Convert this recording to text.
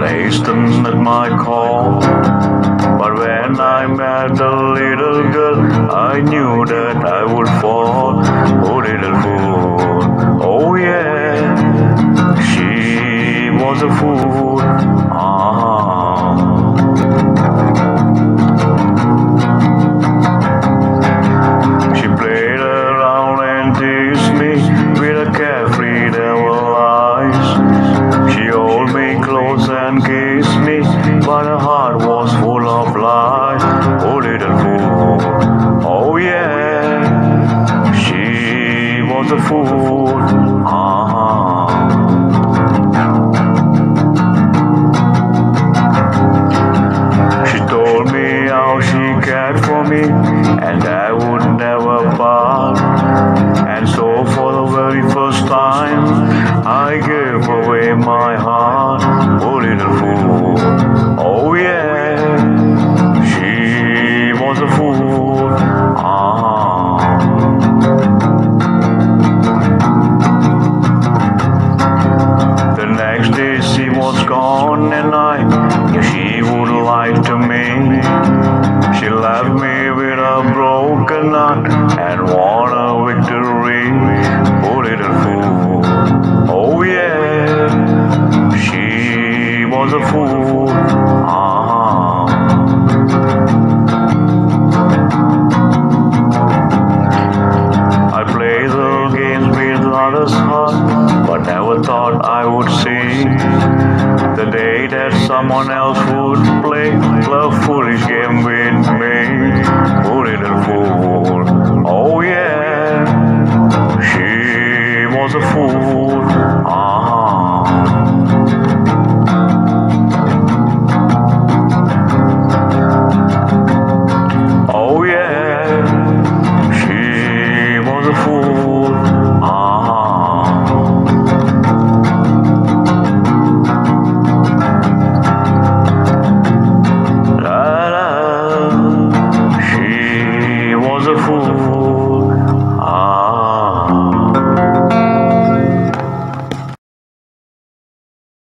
raised them at my call. But when I met the little girl, I knew that I would fall. Oh, little fool, oh yeah, she was a fool. Ah. She played around and teased me with a cat. And I would never part. And so for the very first time, I gave away my heart. Oh, little fool. on a night she would lie to me. She left me with a broken heart and won a victory. Poor little fool, oh yeah, she was a fool. Uh-huh. I played the games with others' heart, but never thought I would see that someone else would play. a foolish game with me, poor little fool. Oh yeah, she was a fool. 服，